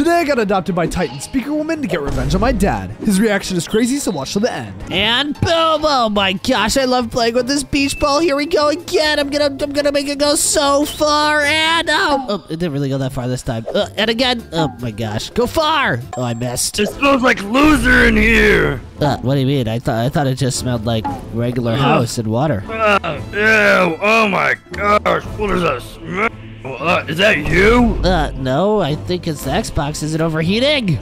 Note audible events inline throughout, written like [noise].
Today I got adopted by Titan Speaker Woman to get revenge on my dad. His reaction is crazy, so watch till the end. And boom! Oh my gosh, I love playing with this beach ball. Here we go again. I'm gonna, I'm gonna make it go so far. And oh, oh it didn't really go that far this time. Uh, and again. Oh my gosh, go far! Oh, I missed. It smells like loser in here. Uh, what do you mean? I thought, I thought it just smelled like regular house and water. Uh, ew, oh my gosh, what is that smell? Uh, is that you? Uh, no, I think it's the Xbox. Is it overheating?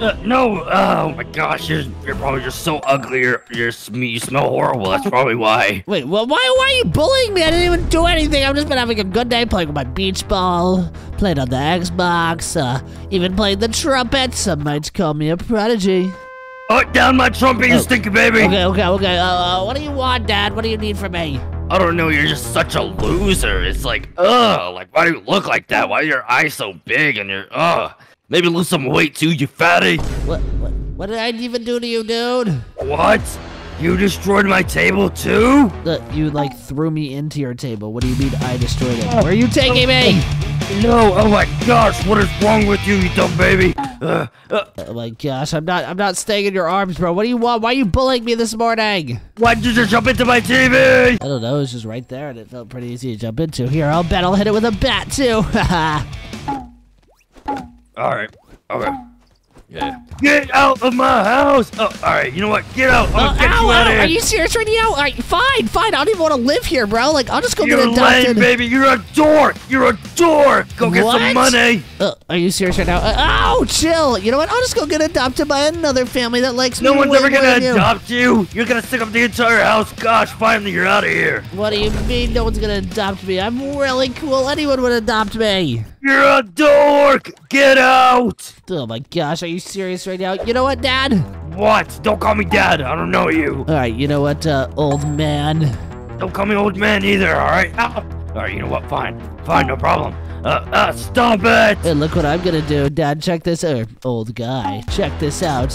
Uh, no, oh my gosh, you're, you're probably just so ugly. You're, you're, you smell horrible. That's probably why. Wait, well, why, why are you bullying me? I didn't even do anything. I've just been having a good day playing with my beach ball, playing on the Xbox, uh, even playing the trumpet. Some might call me a prodigy. Oh, down my trumpet, you oh. stinky baby. Okay, okay, okay. Uh, uh, what do you want, Dad? What do you need from me? I don't know, you're just such a loser. It's like, ugh, like, why do you look like that? Why are your eyes so big and you're, ugh. Maybe lose some weight too, you fatty. What, what, what did I even do to you, dude? What? You destroyed my table too? Uh, you, like, threw me into your table. What do you mean I destroyed it? Where are you taking me? No, oh my gosh, what is wrong with you, you dumb baby? Uh, uh. Oh my gosh, I'm not I'm not staying in your arms, bro. What do you want? Why are you bullying me this morning? Why did you just jump into my TV? I don't know, it was just right there and it felt pretty easy to jump into. Here, I'll bet I'll hit it with a bat too. [laughs] Alright, okay. Yeah. Get out of my house! Oh, all right. You know what? Get out. I'll uh, get ow, you out ow, of here. Are you serious right now? All right, fine, fine. I don't even want to live here, bro. Like, I'll just go You're get adopted. Lame, baby. You're a dork. You're a dork. Go get what? some money. Uh, are you serious right now? Uh, oh, chill. You know what? I'll just go get adopted by another family that likes no me. No one's ever gonna you. adopt you. You're gonna stick up the entire house. Gosh, finally, you're out of here. What do you mean? No one's gonna adopt me? I'm really cool. Anyone would adopt me. You're a dork! Get out! Oh my gosh, are you serious right now? You know what, Dad? What? Don't call me Dad. I don't know you. Alright, you know what, uh, old man? Don't call me old man either, alright? Alright, you know what? Fine. Fine, no problem. Uh, uh, stop it! Hey, look what I'm gonna do. Dad, check this out. old guy, check this out.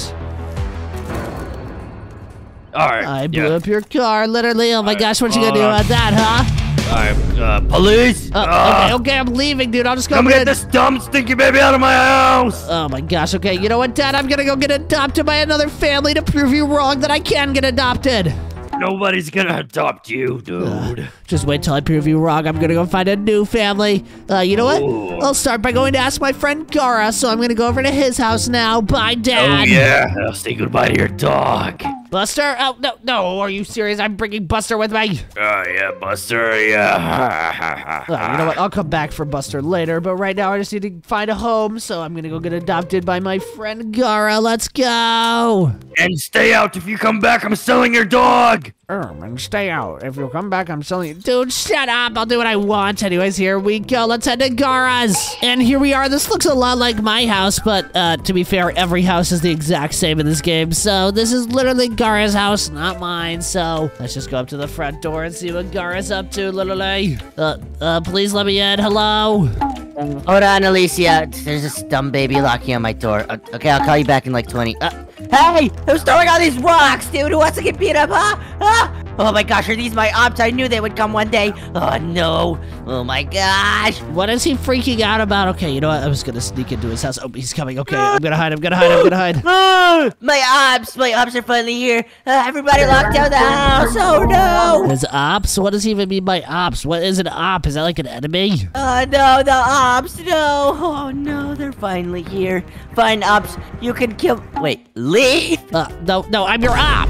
Alright. I blew yeah. up your car, literally. Oh my All gosh, what right, you gonna do about that, huh? Alright, uh, police! Uh, uh, okay, okay, I'm leaving, dude. I'll just go Come get this dumb, stinky baby out of my house! Oh my gosh, okay. You know what, Dad? I'm gonna go get adopted by another family to prove you wrong that I can get adopted. Nobody's gonna adopt you, dude. Uh, just wait till I prove you wrong. I'm gonna go find a new family. Uh, you know what? Ooh. I'll start by going to ask my friend Gara, so I'm gonna go over to his house now. Bye, Dad. Oh, yeah. I'll say goodbye to your dog. Buster? Oh, no, no. Are you serious? I'm bringing Buster with me. Oh, yeah, Buster, yeah. uh, you know what? I'll come back for Buster later, but right now I just need to find a home, so I'm gonna go get adopted by my friend Gara. Let's go. And stay out. If you come back, I'm selling your dog. Um, and stay out. If you come back, I'm selling you. Dude, shut up. I'll do what I want. Anyways, here we go. Let's head to Gara's. And here we are. This looks a lot like my house, but uh, to be fair, every house is the exact same in this game. So this is literally Gara's house, not mine. So let's just go up to the front door and see what Gara's up to, literally. Uh, uh, please let me in. Hello? Hold on, Alicia. There's this dumb baby locking on my door. Uh, okay, I'll call you back in like 20. Uh, hey! Who's throwing all these rocks, dude? Who wants to get beat up, huh? Ah! [laughs] Oh my gosh, are these my ops? I knew they would come one day. Oh no. Oh my gosh. What is he freaking out about? Okay, you know what? I was gonna sneak into his house. Oh, he's coming. Okay, I'm gonna hide. I'm gonna hide. I'm gonna hide. [gasps] my ops. My ops are finally here. Uh, everybody locked down the house. Oh no. His ops? What does he even mean by ops? What is an op? Is that like an enemy? Oh no, the ops. No. Oh no, they're finally here. Fine, ops. You can kill. Wait, leave. Uh, no, no, I'm your op.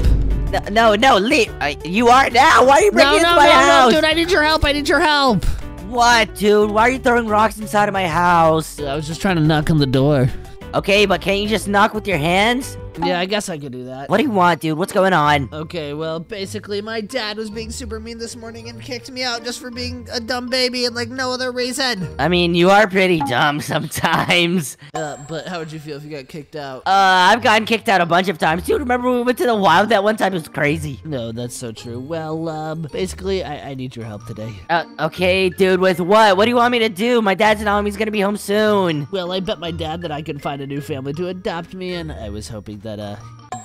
No, no, no, leave. Uh, you are now. Why are you bringing no, no, my no, house? No, dude, I need your help. I need your help. What, dude? Why are you throwing rocks inside of my house? I was just trying to knock on the door. Okay, but can't you just knock with your hands? Yeah, I guess I could do that. What do you want, dude? What's going on? Okay, well, basically, my dad was being super mean this morning and kicked me out just for being a dumb baby and, like, no other reason. I mean, you are pretty dumb [laughs] sometimes. Uh, but how would you feel if you got kicked out? Uh, I've gotten kicked out a bunch of times. Dude, remember when we went to the wild that one time? It was crazy. No, that's so true. Well, um, basically, I, I need your help today. Uh, okay, dude, with what? What do you want me to do? My dad's telling me he's gonna be home soon. Well, I bet my dad that I could find a new family to adopt me, and I was hoping that, uh,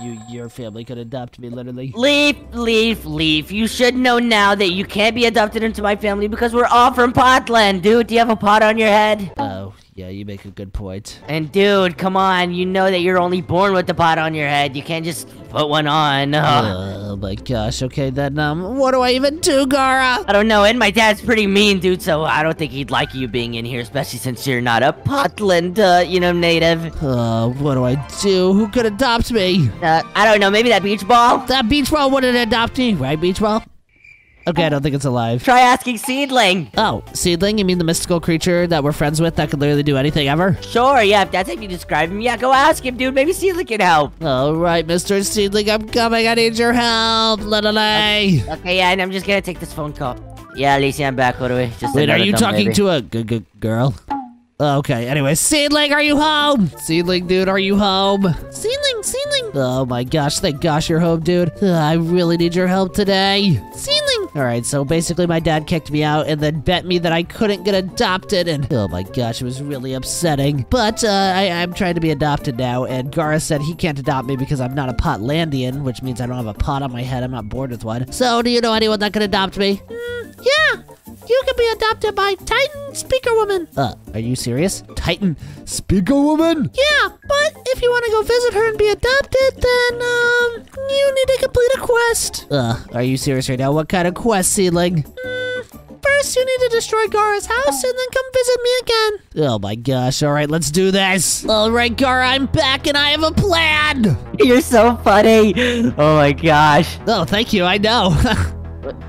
you, your family could adopt me, literally. Leaf, Leaf, Leaf. You should know now that you can't be adopted into my family because we're all from Potland, dude. Do you have a pot on your head? Oh, yeah, you make a good point. And dude, come on, you know that you're only born with the pot on your head. You can't just put one on. Ugh. [laughs] Oh my gosh. Okay, then um, what do I even do, Gara? I don't know, and my dad's pretty mean, dude, so I don't think he'd like you being in here, especially since you're not a Potland, uh, you know, native. Uh, what do I do? Who could adopt me? Uh, I don't know, maybe that beach ball? That beach ball wouldn't adopt me, right, beach ball? Okay, I don't think it's alive. Try asking Seedling. Oh, seedling? You mean the mystical creature that we're friends with that could literally do anything ever? Sure, yeah, if that's how you describe him, yeah, go ask him, dude. Maybe Seedling can help. All right, Mr. Seedling, I'm coming. I need your help, literally. Okay, yeah, and I'm just gonna take this phone call. Yeah, Alicia, I'm back. What do we? Just Wait, are you talking to a g- g- girl? Oh, Okay, anyway, Seedling, are you home? Seedling, dude, are you home? Seedling, Seedling. Oh my gosh, thank gosh you're home, dude. Ugh, I really need your help today. Seedling. All right, so basically my dad kicked me out and then bet me that I couldn't get adopted, and oh my gosh, it was really upsetting. But uh, I, I'm trying to be adopted now, and Gara said he can't adopt me because I'm not a Potlandian, which means I don't have a pot on my head. I'm not born with one. So, do you know anyone that can adopt me? yeah. You can be adopted by Titan Speaker Woman. Uh, are you serious? Titan? Speaker woman? Yeah, but if you want to go visit her and be adopted, then, um, you need to complete a quest. Uh, are you serious right now? What kind of quest, Seedling? First, you need to destroy Gara's house and then come visit me again. Oh my gosh, alright, let's do this. Alright, Gara, I'm back and I have a plan. You're so funny. Oh my gosh. Oh, thank you, I know. [laughs]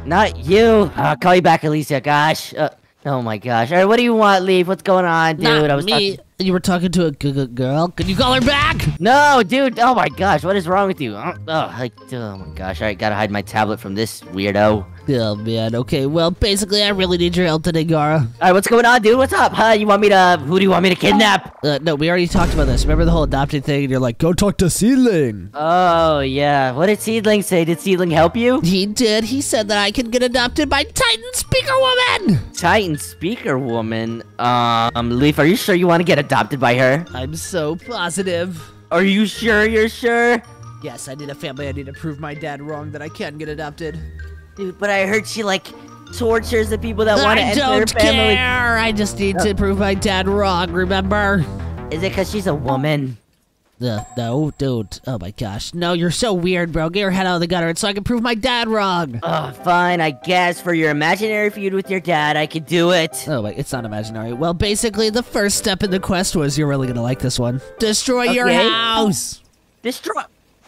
Not you. I'll call you back, Alicia. Gosh. Uh, oh my gosh. All right, what do you want, Leaf? What's going on, dude? Not I was me. talking. You were talking to a g- g- girl. Can you call her back? No, dude. Oh my gosh. What is wrong with you? Oh, oh, like, oh my gosh. All right, gotta hide my tablet from this weirdo. Oh man, okay, well, basically, I really need your help today, Gara. All right, what's going on, dude? What's up? Huh? You want me to? Who do you want me to kidnap? Uh, no, we already talked about this. Remember the whole adopted thing? And you're like, Go talk to Seedling. Oh yeah. What did Seedling say? Did Seedling help you? he did. He said that I can get adopted by Titan Speaker Woman. Titan speaker woman. Um, Leaf, are you sure you want to get adopted by her? I'm so positive. Are you sure? You're sure? Yes, I need a family. I need to prove my dad wrong that I can get adopted. Dude, but I heard she like tortures the people that want to I enter her don't family. care. I just need to uh. prove my dad wrong. Remember? Is it because she's a woman? Uh, no, dude. Oh my gosh. No, you're so weird, bro. Get your head out of the gutter so I can prove my dad wrong. Oh, fine. I guess for your imaginary feud with your dad, I could do it. Oh wait, it's not imaginary. Well, basically, the first step in the quest was you're really gonna like this one. Destroy your Okay. house. Destroy.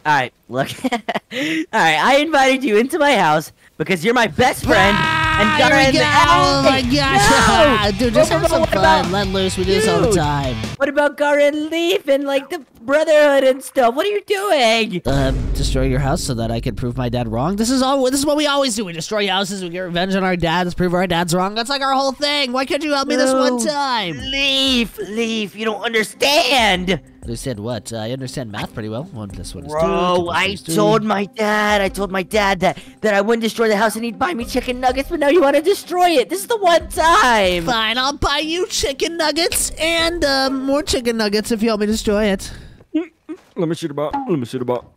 All right, look. [laughs] All right, I invited you into my house because you're my best friend. Ah, and Dara and go. the- Oh my gosh, no! [laughs] dude, just have some fun. Let loose. We do this all the time. What about Gar and Leaf and like the Brotherhood and stuff? What are you doing? Um, destroy your house so that I can prove my dad wrong. This is all. This is what we always do. We destroy houses. We get revenge on our dads. Prove our dads wrong. That's like our whole thing. Why can't you help me this one time? Leaf, Leaf, you don't understand. Understand what? Uh, I understand math pretty well. One plus one is two. two Bro, I told my dad, I told my dad that, that I wouldn't destroy the house and he'd buy me chicken nuggets, but now you want to destroy it. This is the one time. Fine, I'll buy you chicken nuggets and uh, more chicken nuggets if you help me destroy it. Let me shoot about. Let me shoot about.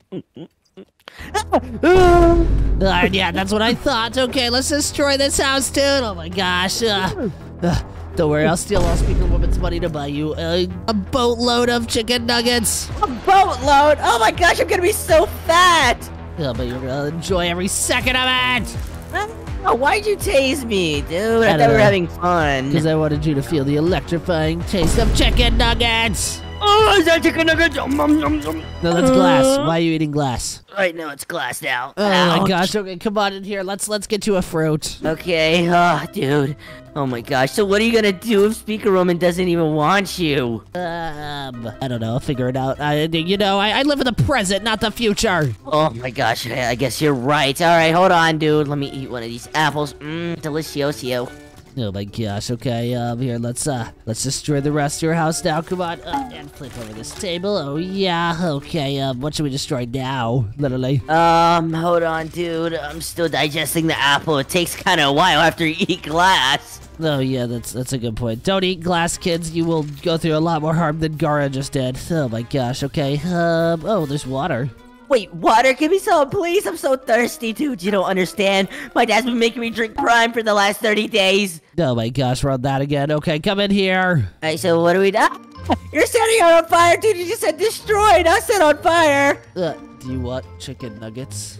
Uh, yeah, that's what I thought. Okay, let's destroy this house, dude. Oh my gosh. Uh, uh, don't worry, I'll steal all Speaker Woman's money to buy you uh, a boatload of chicken nuggets. A boatload. Oh my gosh, I'm gonna be so fat. Yeah, but you're gonna enjoy every second of it. Oh, why'd you tase me, dude? I, I thought we were having fun. Because I wanted you to feel the electrifying taste of chicken nuggets. Oh, is that chicken um. No, that's glass. Why are you eating glass? Right now it's glass now. Oh my gosh. Okay, come on in here. Let's let's get you a fruit. Okay, oh, dude. Oh my gosh. So what are you gonna do if Speaker Woman doesn't even want you? Um, I don't know. I'll figure it out. I, you know, I, I live in the present, not the future. Oh my gosh, I I guess you're right. All right, hold on, dude. Let me eat one of these apples. Mmm, delicioso. Oh my gosh. Okay. Um, here. Let's uh, let's destroy the rest of your house now. Come on. Uh, and flip over this table. Oh yeah. Okay. Um, what should we destroy now? Literally. Um, hold on, dude. I'm still digesting the apple. It takes kind of a while after you eat glass. Oh yeah, that's that's a good point. Don't eat glass, kids. You will go through a lot more harm than Gara just did. Oh my gosh. Okay. Um. Oh, there's water. Wait, water? Give me some, please. I'm so thirsty, dude. You don't understand. My dad's been making me drink Prime for the last 30 days. Oh my gosh, we're on that again. Okay, come in here. Alright, so what do we do? [laughs] You're setting her on fire, dude. You just said destroy, not set on fire. Uh, do you want chicken nuggets?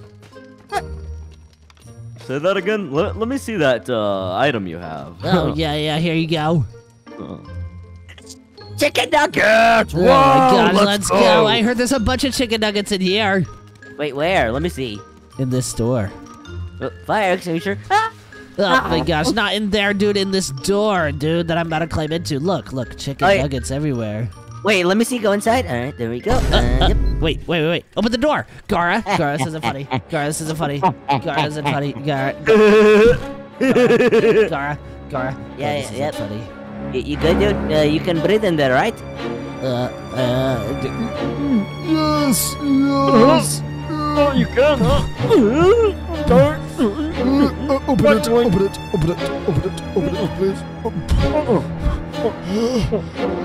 [laughs] Say that again. Let, let me see that uh, item you have. Oh yeah, yeah. Here you go. [laughs] Chicken nuggets. Oh my gosh, let's, go. I heard there's a bunch of chicken nuggets in here. Wait, where? Let me see. In this store. Uh, fire extinguisher. Ah! Oh my gosh, not in there, dude. In this door, dude, that I'm about to climb into. Look, look, chicken yeah. nuggets everywhere. Wait, let me see. Go inside. All right, there we go. Uh, Uh, yep. wait, wait, wait, wait. Open the door. Gara, [laughs] Gara, this isn't funny. Gara, this isn't funny. Gara, this isn't funny. Gara, [laughs] Gara, Gara. Yeah, this isn't yeah, yep. funny. You, you good, dude? Uh, you can breathe in there, right? Uh, uh, d- Yes, yes. Oh, you can, huh? Don't. Uh, uh, open it, open it, open it, open it, open it, please.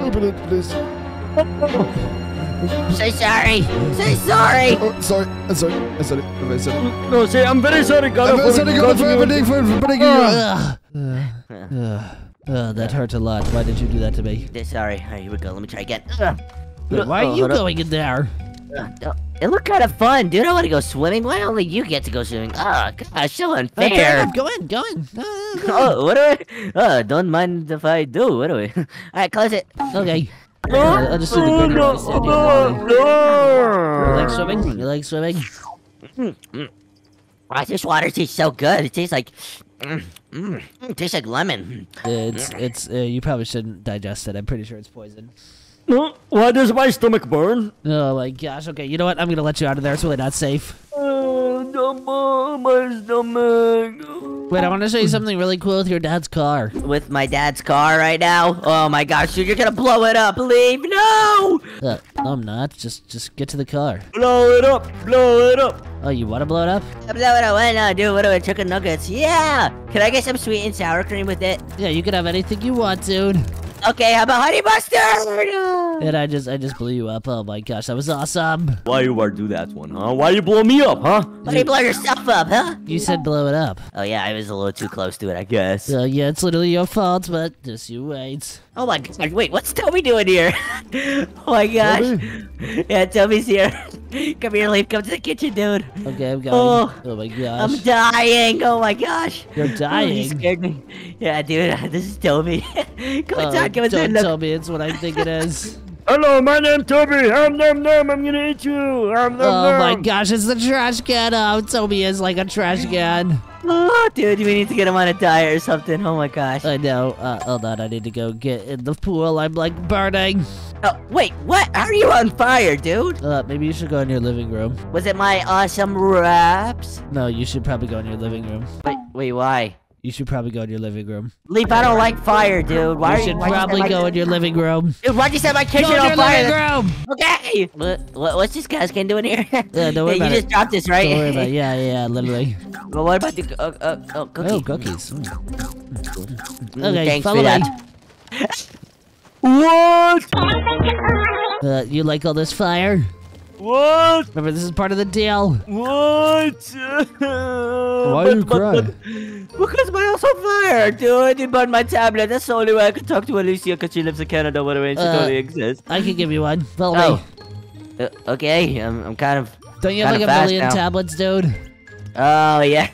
Open it, please. Say sorry. Say sorry. Oh, sorry, I'm sorry, I said it, I said it. No, say, I'm very sorry, God. I'm very sorry, God, for everything, for for breaking you. Ugh, that hurt a lot. Why did you do that to me? Sorry. Right, here we go. Let me try again. Wait, why Oh, are you going in there? Oh, It looked kind of fun, dude. I want to go swimming. Why only you get to go swimming? Oh, gosh, so Okay, unfair. go in, go in. Go in. [laughs] Oh, what do I? Oh, don't mind if I do. What do I? [laughs] All right, close it. Okay. Uh, I'll just do the grid while I stand here. You like swimming? You like swimming? Wow, this water tastes so good. It tastes like, mm, mm, it tastes like lemon. It's it's uh, you probably shouldn't digest it. I'm pretty sure it's poison. No, why does my stomach burn? Oh my gosh. Okay, you know what? I'm gonna let you out of there. It's really not safe. Uh, the- my stomach. Wait, I want to show you something really cool with your dad's car. With my dad's car right now. Oh my gosh, dude, you're gonna blow it up. Leave. No. Uh, no, I'm not. Just just get to the car. Blow it up, blow it up. Oh, you want to blow it up? Blow it up. Why not, dude? What do I? Chicken nuggets. Yeah. Can I get some sweet and sour cream with it? Yeah, you can have anything you want, dude. Okay, how about honey mustard? And I just I just blew you up. Oh my gosh, that was awesome. Why you are do that one, huh? Why you blow me up, huh? Why do you blow yourself up, huh? You said blow it up. Oh yeah, I was a little too close to it, I guess. So yeah, it's literally your fault, but just you wait. Oh my god, wait, what's Toby doing here? [laughs] oh my gosh. Yeah, Toby's here. [laughs] Come here, Leaf, come to the kitchen, dude. Okay, I'm going. Oh, Oh, my I'm dying. Oh my gosh. You're Oh, you dying. scared me. Yeah, dude, [laughs] this is Toby. come Oh, inside, come inside, don't look. tell me it's what I think it is. Hello, my name's Toby. Ham nom nom. I'm gonna eat you. Ham nom Oh my gosh, it's the trash can. Oh, Toby is like a trash can. Oh, dude, we need to get him on a diet or something. Oh my gosh. I know. Uh, hold on, I need to go get in the pool. I'm like burning. Oh, wait, what? How are you on fire, dude? Uh, maybe you should go in your living room. Was it my awesome wraps? No, you should probably go in your living room. Wait, wait, why? You should probably go in your living room. Leaf, I don't like fire, dude. Why you should you set probably my- go in your living room. Dude, why'd you set my kitchen Go in on your fire? living room. Okay. What, what, what's this guy's can doing here? Yeah, don't worry [laughs] you about just it. dropped this, right? Don't worry about it. [laughs] Yeah, yeah, yeah, literally. well, what about the uh, uh, oh, cookie? Oh, cookies. Mm. Okay, thanks follow for me. that. [laughs] What? Uh, you like all this fire? What? Remember, this is part of the deal. What? Why [laughs] are you crying? Because my house on fire, dude. You burned my tablet. That's the only way I can talk to Alicia because she lives in Canada, whatever, and she Uh, totally exists. I can give you one. Follow Oh. me. Uh, okay, I'm, I'm kind of. Don't you have like a million now. tablets, dude? Oh yeah.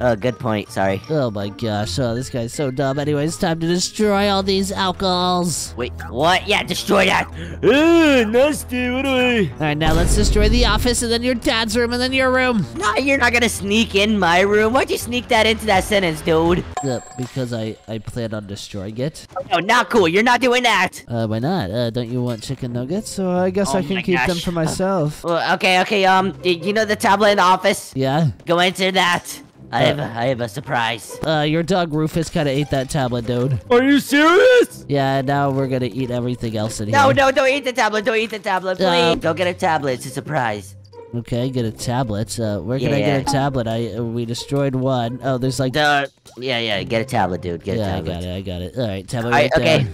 Oh, good point. Sorry. Oh my gosh, oh, this guy's so dumb. Anyways, it's time to destroy all these alcohols. Wait, what? Yeah, destroy that. Uh, nasty. What do I? Alright, now let's destroy the office and then your dad's room and then your room. No, you're not gonna sneak in my room. Why'd you sneak that into that sentence, dude? Uh, because I, I plan on destroying it. Oh, No, not cool. You're not doing that. Uh, why not? Uh, don't you want chicken nuggets? So I guess Oh I can keep them for myself. [laughs] Well, okay, okay. Um, you know the tablet in the office? Yeah? Go into that. I Uh, have, a, I have a surprise. Uh, your dog Rufus kind of ate that tablet, dude. Are you serious? Yeah, now we're gonna eat everything else in No, here. no, no, don't eat the tablet. Don't eat the tablet, please. Uh, Go get a tablet. It's a surprise. Okay, get a tablet. Uh, where can I Yeah. get a tablet? I uh, we destroyed one. Oh, there's like. The, yeah, yeah. Get a tablet, dude. Get a yeah, I got it. I got it. All right, tablet All right, right okay.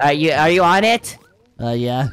Are you are you on it? Uh, yeah.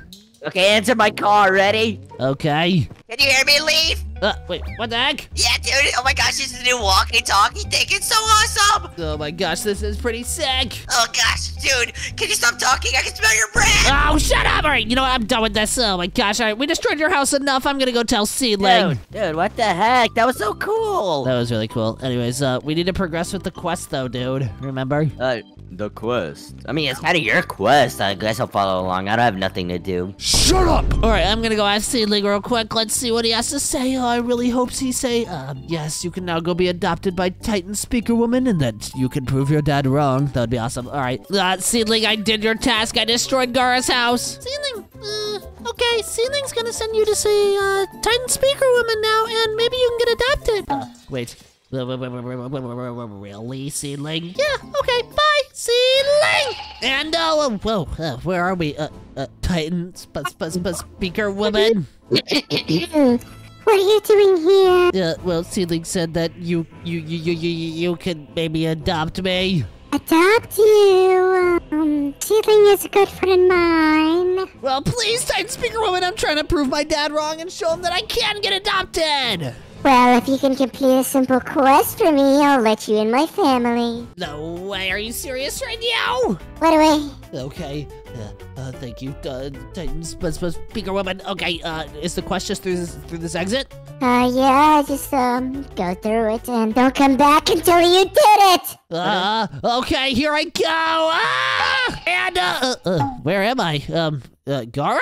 Okay, answer my car. Ready? Okay. Can you hear me Leaf? Uh, wait, what the heck? Yeah, dude. Oh my gosh, this is a new walkie-talkie thing. It's so awesome. Oh my gosh, this is pretty sick. Oh gosh, dude. Can you stop talking? I can smell your breath. Oh, shut up! All right, you know what? I'm done with this. Oh my gosh! All right, we destroyed your house enough. I'm gonna go tell Seedling. Dude, dude, what the heck? That was so cool. That was really cool. Anyways, uh, we need to progress with the quest, though, dude. Remember? Uh, the quest. I mean, it's kind of your quest. I guess I'll follow along. I don't have nothing to do. Shut up! All right, I'm gonna go ask Seedling real quick. Let's see what he has to say. Oh, I really hope he say, um, yes, you can now go be adopted by Titan Speaker Woman, and that you can prove your dad wrong. That would be awesome. All right, uh, Seedling, I did your task. I destroyed Gara's house. Seedling, uh, okay, Seedling's gonna send you to see uh, Titan Speaker Woman now, and maybe you can get adopted. Uh, wait. Really, Seedling? Yeah, okay, bye, Seedling! And, uh, whoa, uh, where are we? Uh, uh, Titan sp sp sp Speaker Woman? [coughs] What are you doing here? Uh, well, Seedling said that you, you, you, you, you, you could maybe adopt me. Adopt you. Um, Seedling is a good friend of mine. Well, please, Titan Speaker Woman, I'm trying to prove my dad wrong and show him that I can get adopted. Well, if you can complete a simple quest for me, I'll let you in my family. No way, are you serious right now? Right away. Okay, uh, uh, thank you, uh, Titan Sp Sp Speaker Woman. Okay, uh, is the quest just through this, through this exit? Uh, yeah, just, um, go through it and don't come back until you did it. Uh, okay, here I go. Ah! And, uh, uh, uh where am I? Um, uh, Gara?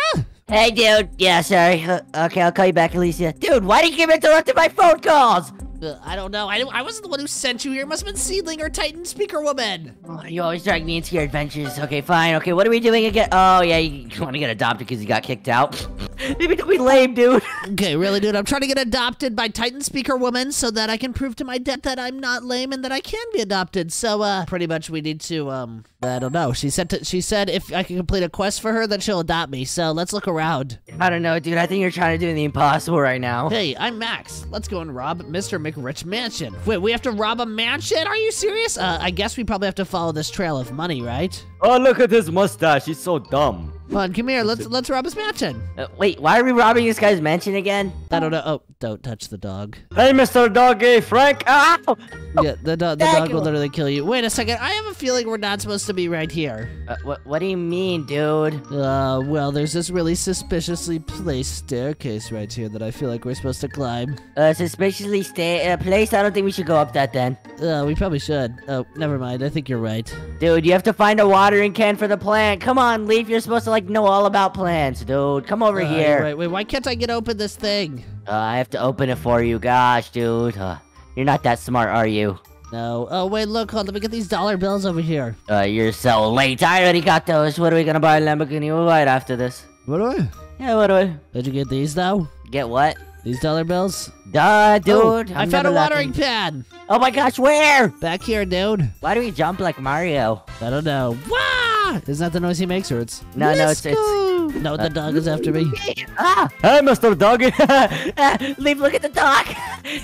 Hey, dude. Yeah, sorry. Uh, okay, I'll call you back, Alicia. Dude, why do you keep interrupting my phone calls? Uh, I don't know. I, I wasn't the one who sent you here. It must have been Seedling or Titan Speaker Woman. Oh, you always drag me into your adventures. Okay, fine. Okay, what are we doing again? Oh, yeah, you, you want to get adopted because you got kicked out? [laughs] Maybe don't be lame, dude. Okay, really, dude. I'm trying to get adopted by Titan Speaker Woman so that I can prove to my dad that I'm not lame and that I can be adopted. So, uh, pretty much we need to, um, I don't know. She said to, she said if I can complete a quest for her, then she'll adopt me. So let's look around. I don't know, dude. I think you're trying to do the impossible right now. Hey, I'm Max. Let's go and rob Mr. McRich Mansion. Wait, we have to rob a mansion? Are you serious? Uh, I guess we probably have to follow this trail of money, right? Oh, look at his mustache. He's so dumb. Come on, come here. Let's let's rob his mansion. Uh, wait, why are we robbing this guy's mansion again? I don't know. Oh, don't touch the dog. Hey, Mr. Doggy, Frank. Ow! Yeah, the, do- the dog will literally kill you. Wait a second. I have a feeling we're not supposed to be right here. Uh, what, what do you mean, dude? Uh, well, there's this really suspiciously placed staircase right here that I feel like we're supposed to climb. Uh, suspiciously stay uh, place? I don't think we should go up that then. Uh, we probably should. Oh, never mind. I think you're right. Dude, you have to find a watering can for the plant. Come on, Leaf. You're supposed to, like, know all about plants, dude. Come over Uh, here. you're right. Wait, why can't I get open this thing? Uh, I have to open it for you. Gosh, dude. Uh, you're not that smart, are you? No. Oh, wait, look. Hold, let me get these dollar bills over here. Uh, you're so late. I already got those. What are we gonna buy? a Lamborghini right after this. What do I? Yeah, what do I? Did you get these, though? Get what? These dollar bills? Duh, dude. Oh, I found a watering laughing. pan. Oh my gosh, where? Back here, dude. Why do we jump like Mario? I don't know. Wah! Is that the noise he makes, or it's... No, no, Let's it's- it's- go! No, the dog is after me. [laughs] Ah! Hey, Mr. Doggy. [laughs] [laughs] Leaf, look at the dog.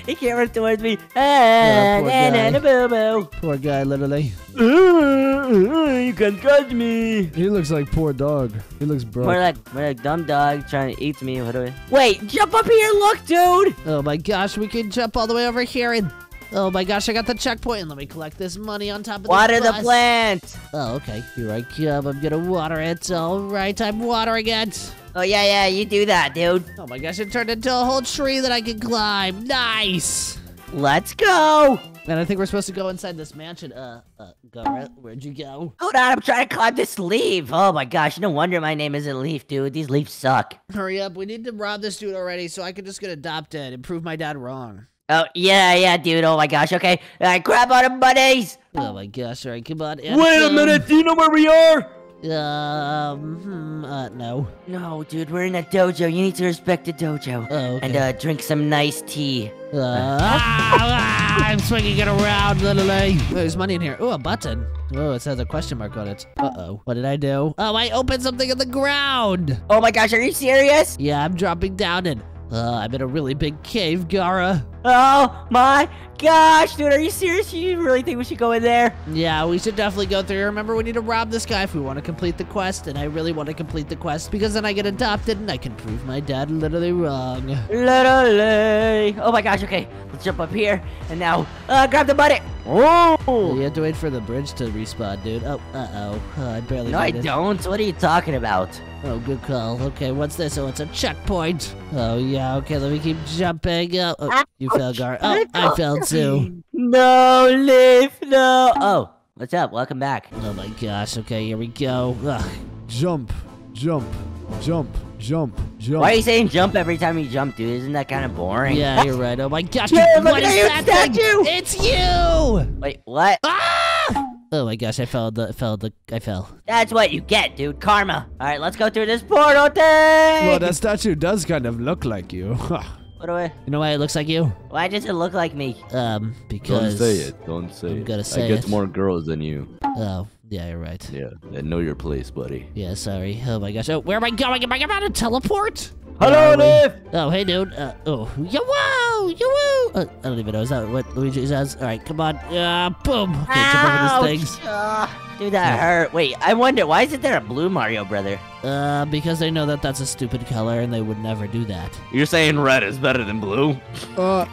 he can't run towards me. Ah, poor na, na, guy. na, boo, boo. Poor guy, literally. you can catch me. He looks like poor dog. He looks broke. More like, more like dumb dog trying to eat me. What do I? Wait, jump up here, look, dude. Oh my gosh, we can jump all the way over here and... Oh my gosh, I got the checkpoint. And let me collect this money on top of Water this the plant. Oh, okay. Here I come. I'm gonna water it. All right, I'm watering it. Oh yeah, yeah, you do that, dude. Oh my gosh, it turned into a whole tree that I can climb. Nice. Let's go. And I think we're supposed to go inside this mansion. Uh, uh, Gara, where'd you go? Hold on, I'm trying to climb this leaf. Oh my gosh, no wonder my name isn't Leaf, dude. These leaves suck. Hurry up. We need to rob this dude already so I can just get adopted and prove my dad wrong. Oh yeah, yeah, dude. Oh my gosh. Okay, all right, grab all the monies. Oh my gosh. All right, come on. Wait a Anthem. minute. Do you know where we are? Um, hmm, uh, no. No, dude, we're in a dojo. You need to respect the dojo. Oh, okay. And uh, drink some nice tea. Uh, ah, ah, I'm swinging it around, literally. There's money in here. Oh, a button. Oh, it says a question mark on it. Uh-oh. What did I do? Oh, I opened something in the ground. Oh my gosh, are you serious? Yeah, I'm dropping down and... Uh, I'm in a really big cave, Gara. Oh my gosh, dude, are you serious? You really think we should go in there? Yeah, we should definitely go through. Remember, we need to rob this guy if we want to complete the quest, and I really want to complete the quest because then I get adopted and I can prove my dad literally wrong. Literally. Oh my gosh, okay. Let's jump up here. And now, uh, grab the button. Oh! You have to wait for the bridge to respawn, dude. Oh, uh-oh. Uh, I barely No, I it. don't. What are you talking about? Oh, good call. Okay, what's this? Oh, it's a checkpoint. Oh, yeah, okay, let me keep jumping. Oh, oh you fell, Gar. Oh, I fell too. No, Leaf, no. Oh, what's up? Welcome back. Oh my gosh, okay, here we go. Ugh. Jump, jump, jump, jump, jump. Why are you saying jump every time you jump, dude? Isn't that kind of boring? Yeah, you're right. Oh my gosh, [laughs] Yeah, dude, look what at is you, that thing? It's you! Wait, what? Ah! Oh my gosh, I fell the fell the I fell. That's what you get, dude. Karma. All right, let's go through this portal thing. Well, that statue does kind of look like you. [laughs] What do I? You know why it looks like you? Why does it look like me? Um, because Don't say it. Don't say I'm it. gonna say I get it. more girls than you. Oh, yeah, you're right. Yeah. And know your place, buddy. Yeah, sorry. Oh my gosh. Oh, where am I going? Am I about to teleport? Hello, Leaf! Oh, hey, dude. Uh, oh, yo, whoa, yo, whoa. Uh, I don't even know. Is that what Luigi says? All right, come on. Uh, boom. Okay, jump over these things. Ouch. Dude, that hurt. Wait, I wonder, why isn't there a blue Mario brother? Uh, because they know that that's a stupid color and they would never do that. You're saying red is better than blue? uh,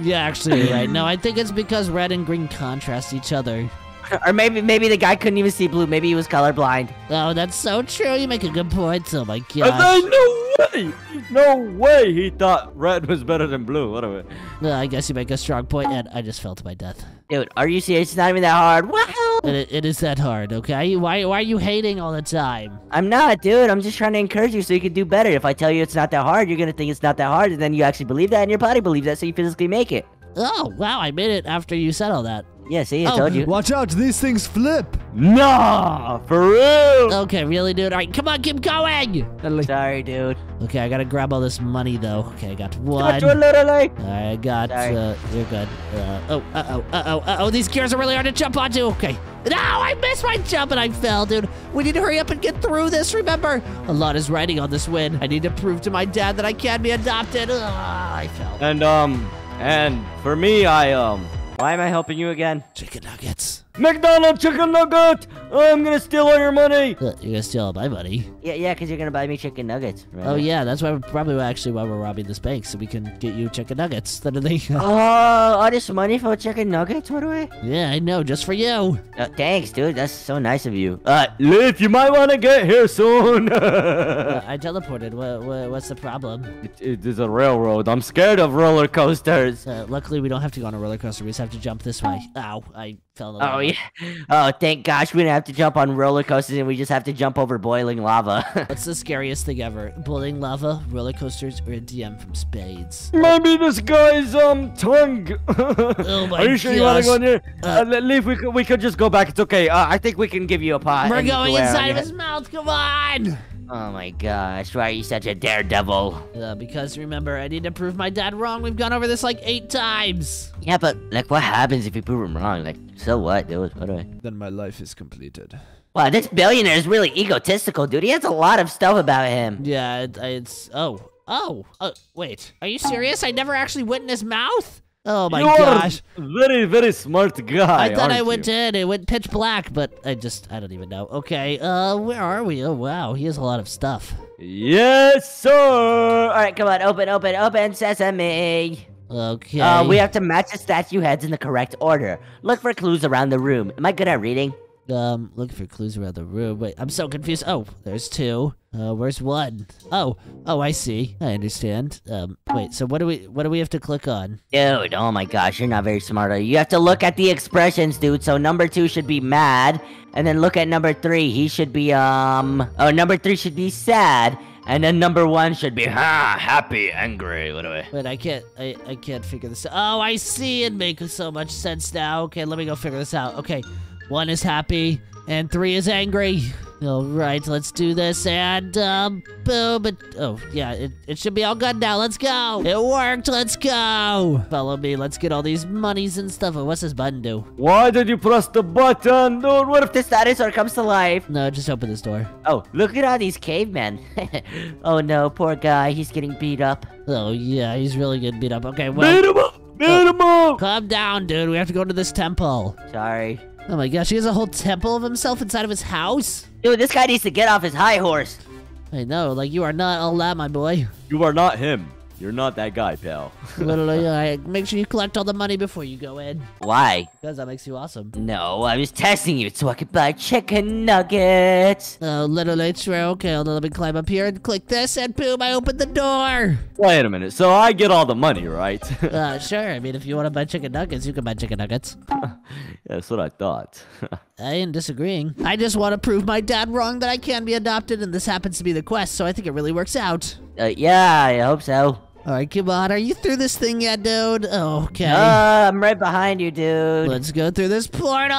Yeah, actually, you're right. No, I think it's because red and green contrast each other. [laughs] or maybe maybe the guy couldn't even see blue. Maybe he was colorblind. Oh, that's so true. You make a good point. Oh my And gosh. then no way! No way he thought red was better than blue. What a Uh, I guess you make a strong point, and I just fell to my death. Dude, are you serious? It's not even that hard. Wow. It, it is that hard, okay? Why, why are you hating all the time? I'm not, dude. I'm just trying to encourage you so you can do better. If I tell you it's not that hard, you're gonna think it's not that hard, and then you actually believe that, and your body believes that, so you physically make it. Oh, wow, I made it after you said all that. Yeah, see, I Oh, told you. watch out, these things flip. Nah, for real! Okay, really, dude? All right, come on, keep going! Sorry, dude. Okay, I gotta grab all this money, though. Okay, I got Got one. you a. I got, Sorry. uh, you're good. Uh, oh, uh-oh, uh-oh, uh-oh, these gears are really hard to jump onto. Okay. No, I missed my jump and I fell, dude. We need to hurry up and get through this, remember? A lot is riding on this win. I need to prove to my dad that I can be adopted. Ugh, I fell. And, um, and for me, I, um, Why am I helping you again? Chicken nuggets. McDonald's chicken nugget! I'm gonna steal all your money! Uh, [laughs] you're gonna steal all my money. Yeah, yeah, because you're gonna buy me chicken nuggets. Right? Oh, yeah, that's why we're probably actually why we're robbing this bank, so we can get you chicken nuggets. That are they? Oh, all this money for chicken nuggets? What do I? yeah, I know, just for you. Uh, thanks, dude. That's so nice of you. Uh, Leaf, you might wanna get here soon! [laughs] Uh, I teleported. What, what, what's the problem? it, it is a railroad. I'm scared of roller coasters. Uh, luckily, we don't have to go on a roller coaster. We just have to jump this way. Ow, I fell in the Oh lava. Yeah. [laughs] Oh, thank gosh, we didn't have to jump on roller coasters, and we just have to jump over boiling lava. [laughs] What's the scariest thing ever? Boiling lava, roller coasters, or a DM from Spades? Maybe this guy's um tongue. [laughs] Oh my Are you sure you want to go gosh. in here? Uh, Uh, Le- Leaf, we could we could just go back. It's okay. Uh, I think we can give you a pot. We're going can wear it on inside of his mouth. Come on! Head. Oh my gosh, why are you such a daredevil? Uh, because remember, I need to prove my dad wrong. We've gone over this like eight times. Yeah, but like, what happens if you prove him wrong? Like, so what, dude? What do I? Then my life is completed. Wow, this billionaire is really egotistical, dude. He has a lot of stuff about him. Yeah, it, it's. Oh. Oh. Uh, wait. Are you serious? I never actually went in his mouth? Oh my you gosh. very very smart guy. I thought I aren't went you? in. It went pitch black, but I just. I don't even know. Okay. Uh, where are we? Oh, wow. He has a lot of stuff. Yes, sir. All right, come on, open, open, open, sesame. Okay. Uh, we have to match the statue heads in the correct order. Look for clues around the room. Am I good at reading? Um, looking for clues around the room. Wait, I'm so confused. Oh, there's two. Uh, where's one? Oh, oh, I see. I understand. Um, wait. So what do we what do we have to click on? Dude, oh my gosh, you're not very smart. Are you? you have to look at the expressions, dude. So number two should be mad, and then look at number three. He should be um. Oh, number three should be sad, and then number one should be Ah, happy, angry. What do I? Wait, I can't. I I can't figure this. out. Oh, I see. It makes so much sense now. Okay, let me go figure this out. Okay, one is happy and three is angry. All right, let's do this and um, boom. It, oh yeah, it, it should be all good now. Let's go. It worked. Let's go. Follow me. Let's get all these monies and stuff. Oh, what's this button do? Why did you press the button? Dude, what if This dinosaur comes to life. No, just open this door. Oh, look at all these cavemen. [laughs] oh no, poor guy. He's getting beat up. Oh yeah, he's really getting beat up. Okay, well, beat him up? Beat him up! calm down, dude. We have to go to this temple. Sorry. Oh my gosh, he has a whole temple of himself inside of his house. Dude, this guy needs to get off his high horse. I know, like you are not all that, my boy. You are not him. You're not that guy, pal. [laughs] Literally, I [laughs] make sure you collect all the money before you go in, Why? because that makes you awesome. No, I was testing you so I could buy chicken nuggets. Oh, literally true. Okay, let me climb up here and click this, and boom, I open the door. Wait a minute. So I get all the money, right? [laughs] Uh, sure. I mean, if you want to buy chicken nuggets, you can buy chicken nuggets. That's what I thought. I ain't disagreeing. I just want to prove my dad wrong that I can be adopted, and this happens to be the quest, so I think it really works out. Uh, yeah, I hope so. All right, come on. Are you through this thing yet, dude? Okay. Uh, I'm right behind you, dude. Let's go through this portal.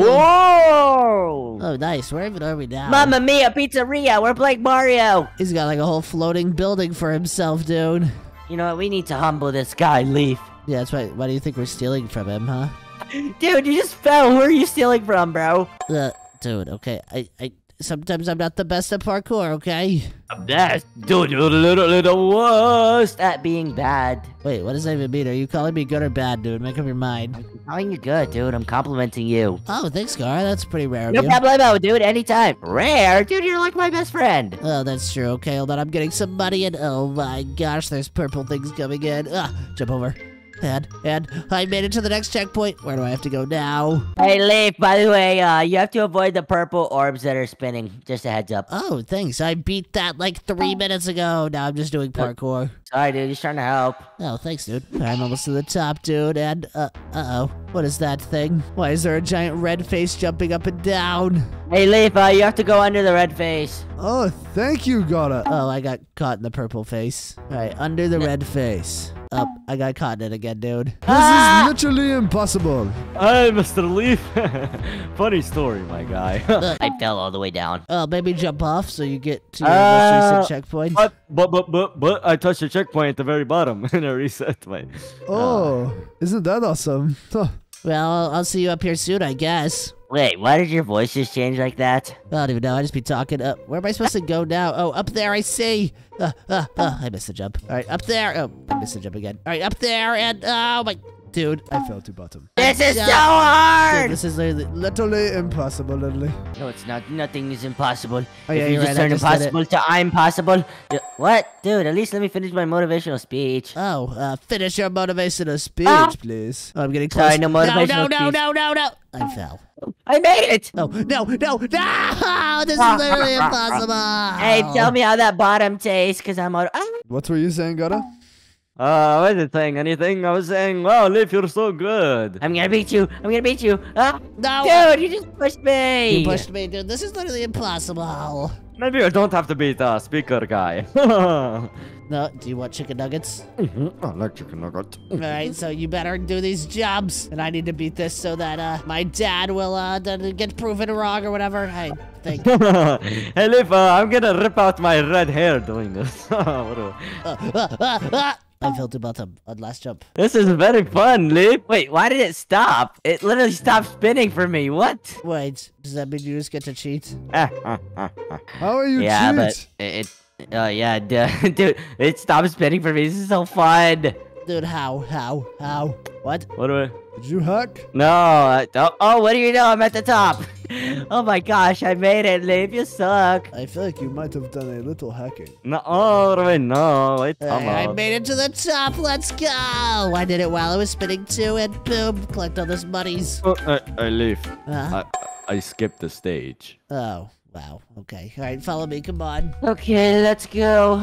Whoa! Oh, nice. Where even are we now? Mamma Mia Pizzeria, we're playing Mario. He's got like a whole floating building for himself, dude. You know what? We need to humble this guy, Leaf. Yeah, that's right. Why do you think we're stealing from him, huh? [laughs] Dude, you just fell. Who are you stealing from, bro? Uh, dude, okay. I, I, sometimes I'm not the best at parkour, okay? That's dude, you're little, little worst. at being bad. Wait, what does that even mean? Are you calling me good or bad, dude? Make up your mind. I'm calling you good, dude. I'm complimenting you. Oh, thanks, Gar. That's pretty rare of No you. problemo, dude. Anytime. Rare, dude. You're like my best friend. Oh, that's true. Okay, hold on. I'm getting some money and oh my gosh, there's purple things coming in. Ah, jump over. And, and I made it to the next checkpoint. Where do I have to go now? Hey, Leaf. By the way, uh, you have to avoid the purple orbs that are spinning. Just a heads up. Oh, thanks. I beat that like three minutes ago. Now I'm just doing parkour. Sorry, dude. Just trying to help. Oh, thanks, dude. I'm almost to the top, dude. And, uh, uh-oh. What is that thing? Why is there a giant red face jumping up and down? Hey, Leaf. Uh, you have to go under the red face. Oh, thank you, Gara. Oh, I got caught in the purple face. All right, under the red face. Up, I got caught in it again, dude. This Ah! is literally impossible. Hey, Mr. Leaf. [laughs] Funny story, my guy. [laughs] I fell all the way down. Oh, maybe jump off so you get to your Uh, most recent checkpoint. but, but, but, but, but, I touched the checkpoint at the very bottom [laughs] and I reset my. Oh, isn't that awesome? Huh. Well, I'll, I'll see you up here soon, I guess. Wait, why did your voice just change like that? I don't even know. I just be talking. Uh, where am I supposed to go now? Oh, up there. I see. Uh, uh, uh, I missed the jump. All right, up there. Oh, I missed the jump again. All right, up there. And oh my, dude. I fell to bottom. This is so Dude, hard! this is literally. Literally impossible, literally. No, it's not. Nothing is impossible. Oh, yeah, if you you're just right, I turn just did it. impossible to I'm possible. What? Dude, at least let me finish my motivational speech. Oh, uh, finish your motivational speech, Ah. please. Oh, I'm getting close. Sorry, no no, motivational no, no, speech. no, no, no. I fell. I made it! Oh, no, no, no! This is literally impossible. Hey, tell me how that bottom tastes, because I'm out. Ah! What were you saying, Gara? Uh, I wasn't saying anything. I was saying, wow, Leaf, you're so good. I'm gonna beat you. I'm gonna beat you. Ah! No, Dude, you just pushed me. you pushed me, dude. This is literally impossible. Maybe you don't have to be the speaker guy. [laughs] No, do you want chicken nuggets? I like chicken nuggets. All right, so you better do these jobs, and I need to beat this so that uh my dad will uh d- get proven wrong or whatever. I think. hey, Leaf, [laughs] uh, I'm gonna rip out my red hair doing this. [laughs] What do-. I fell to bottom on last jump. this is very fun, Leaf. Wait, why did it stop? It literally stopped spinning for me. What? Wait, does that mean you just get to cheat? [laughs] How are you yeah, cheat? but it. it uh, yeah, duh, [laughs] dude, it stopped spinning for me. This is so fun. Dude, how? How? How? What? What do I? Did you hack? No, I, oh, oh, what do you know? I'm at the top. [laughs] oh my gosh, I made it, Leaf. You suck. I feel like you might have done a little hacking. No, oh, wait, no, wait, come I, I made it to the top. Let's go. I did it while I was spinning too, and boom, collect all those monies. Oh, uh, uh, Leaf, Uh, I, I skipped the stage. oh, wow. Okay. All right, follow me. Come on. Okay, let's go.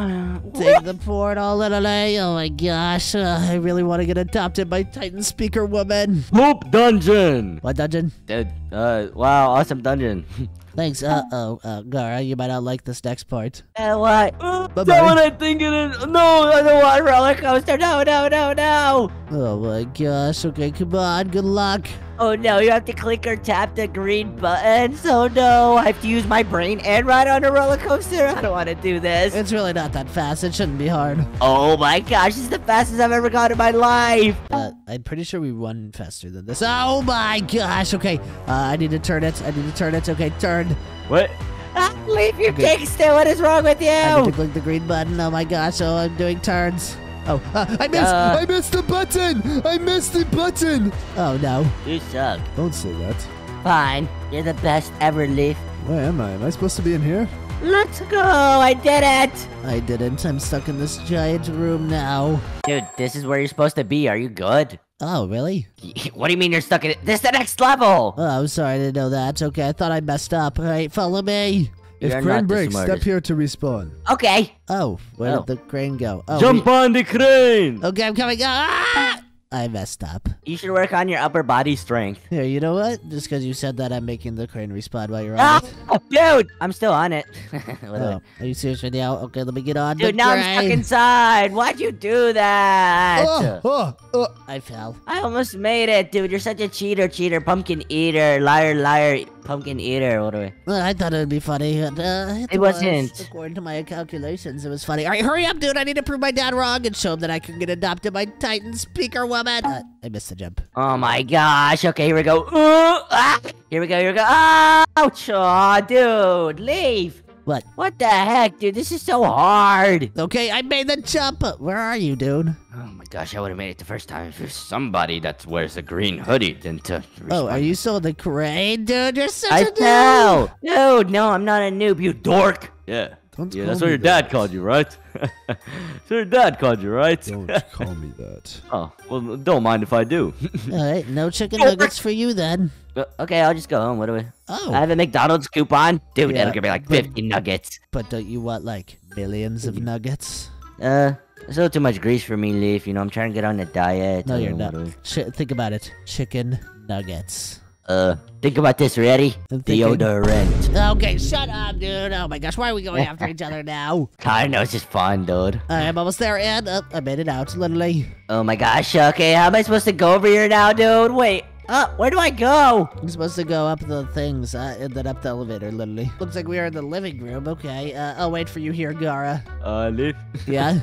Take the portal, literally. Oh my gosh. Uh, I really want to get adopted by Titan Speaker Woman. Poop dungeon. What dungeon? Uh, uh, wow, awesome dungeon. [laughs] Thanks. Uh oh, uh, Gara, you might not like this next part. Uh, what? Uh, Bye-bye. That what I think it is. No, I don't want roller coaster. No, no, no, no. Oh my gosh. Okay, come on. Good luck. Oh no, you have to click or tap the green button. So no, I have to use my brain and ride on a roller coaster. I don't want to do this. It's really not that fast. It shouldn't be hard. Oh my gosh, this is the fastest I've ever gone in my life. Uh, I'm pretty sure we run faster than this. Oh my gosh. Okay. Uh, I need to turn it. I need to turn it. Okay, turn. What? Ah, leave your Okay. dick still. What is wrong with you? I need to you? click the green button. Oh my gosh. Oh, I'm doing turns. Oh, uh, I missed. Uh, I missed the button! I missed the button! oh no. You suck. Don't say that. Fine, you're the best ever, Leaf. Where am I? Am I supposed to be in here? Let's go. I did it. I didn't. I'm stuck in this giant room now. Dude, this is where you're supposed to be. Are you good? Oh, really? [laughs] What do you mean you're stuck in it? This is the next level. Oh, I'm sorry. I didn't know that. Okay, I thought I messed up. All right, follow me. If You're crane breaks, step here to respawn. Okay. Oh, where Oh. did the crane go? Oh, Jump we- on the crane. Okay, I'm coming. Ah! I messed up. You should work on your upper body strength. Here, you know what? Just because you said that, I'm making the crane respawn while you're on Ah, it. dude, I'm still on it. [laughs] Oh, are you serious right now? Okay, let me get on Dude, the now I'm stuck inside. Why'd you do that? Oh, oh, oh. I fell. I almost made it, dude. You're such a cheater, cheater, pumpkin eater, liar, liar, pumpkin eater. What do we? Well, I thought it would be funny. Uh, It was. wasn't. According to my calculations, it was funny. All right, hurry up, dude. I need to prove my dad wrong and show him that I can get adopted by Titan Speaker Woman. Uh, I missed the jump. Oh my gosh. Okay, here we go. Ooh, ah, here we go. Here we go. Ouch. Aw, dude, leave. What? What the heck, dude? This is so hard. Okay, I made the jump. Where are you, dude? Oh my gosh, I would have made it the first time if there's somebody that wears a green hoodie than to. Respond. Oh, are you still in the crane, dude? You're such I a noob. know. Dude, no, I'm not a noob, you dork. Yeah. Don't yeah, call that's me what your that. dad called you, right? [laughs] that's what your dad called you, right? Don't [laughs] call me that. oh, well, don't mind if I do. [laughs] All right, no chicken nuggets for you then. Uh, Okay, I'll just go home. What do we? Oh, I have a McDonald's coupon. Dude, Yeah, that'll give me like but- 50 nuggets. but don't you want like millions of nuggets? Uh, it's a little too much grease for me, Leaf. You know, I'm trying to get on a diet. No, you're not. Ch- think about it. Chicken nuggets. Uh, think about this. Ready? I'm. Deodorant. Okay, shut up, dude. Oh my gosh, why are we going after each other now? [laughs] I know, it's just fun, dude. I'm almost there, and uh, I made it out, literally. Oh my gosh, okay, how am I supposed to go over here now, dude? Wait, uh, where do I go? I'm supposed to go up the things, uh, and then up the elevator, literally. Looks like we are in the living room. Okay, uh, I'll wait for you here, Gara. uh, Leaf, [laughs] Yeah?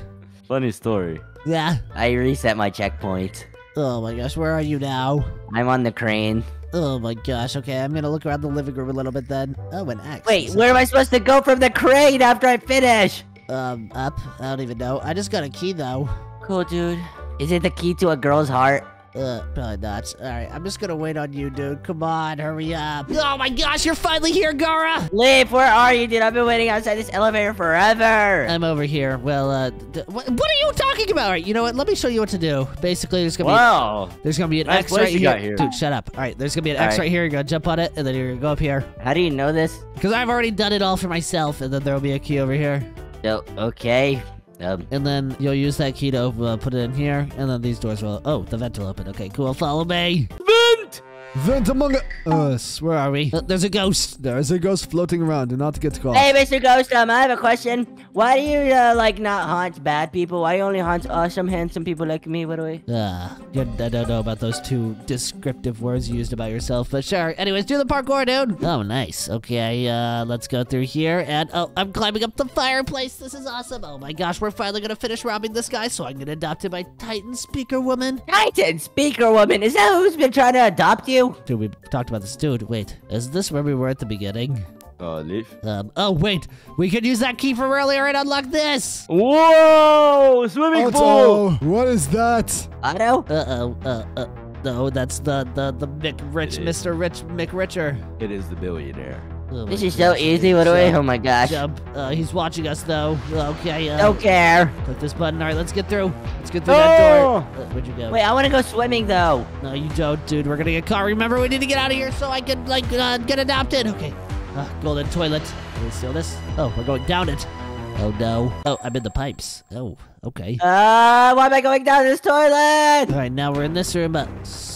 funny story. Yeah? I reset my checkpoint. Oh my gosh, where are you now? I'm on the crane. Oh my gosh, okay, I'm gonna look around the living room a little bit then. Oh, an axe. Wait, where am I supposed to go from the crane after I finish? Um, up? I don't even know. I just got a key though. Cool, dude. Is it the key to a girl's heart? Uh, probably not. Alright, I'm just gonna wait on you, dude. Come on, hurry up. Oh my gosh, you're finally here, Gara! Leaf, where are you, dude? I've been waiting outside this elevator forever. I'm over here. Well, uh, what, what are you talking about? All right, you know what? Let me show you what to do. Basically, there's gonna Wow. be there's gonna be an Nice X right here. here. Dude, shut up. All right, there's gonna be an All X right. right here. You're gonna jump on it, and then you're gonna go up here. How do you know this? Because I've already done it all for myself, and then there'll be a key over here, Oh, okay. Um, and then you'll use that key to uh, put it in here, and then these doors will. Oh, the vent will open. Okay, cool. Follow me. Vent! Vent among us. Where are we? Uh, there's a ghost. There is a ghost floating around. Do not get caught. Hey, Mr. Ghost, um, I have a question. Why do you, uh, like, not haunt bad people? Why you only haunt awesome, handsome people like me? What do we? Ah, good. I don't know about those two descriptive words you used about yourself, but sure. Anyways, do the parkour, dude. Oh, nice. Okay, uh, let's go through here. And, oh, I'm climbing up the fireplace. This is awesome. Oh my gosh, we're finally gonna finish robbing this guy so I'm gonna adopt him by Titan Speaker Woman. Titan speaker woman, is that who's been trying to adopt you? Dude, we talked about this. Dude, wait. Is this where we were at the beginning? Uh, Leaf. Um, oh, wait. We could use that key from earlier and unlock this. Whoa! Swimming pool! What is that? Otto? Uh-oh. Uh, uh, no, that's the, the, the Mick Rich, It is. Mr. Rich Mick Richer. It is the billionaire. Oh This is so easy, what do we? Oh my gosh. Jump. Uh, he's watching us though. Okay. Uh, Don't care. Click this button. All right, let's get through. Let's get through that door. Uh, where'd you go? Wait, I want to go swimming though. No, you don't, dude. We're gonna get caught. Remember, we need to get out of here so I can like uh, get adopted. Okay. Uh, golden toilet. Can we steal this? Oh, we're going down it. Oh no. Oh, I'm in the pipes. Oh, okay. Uh, why am I going down this toilet? All right, now we're in this room. Uh,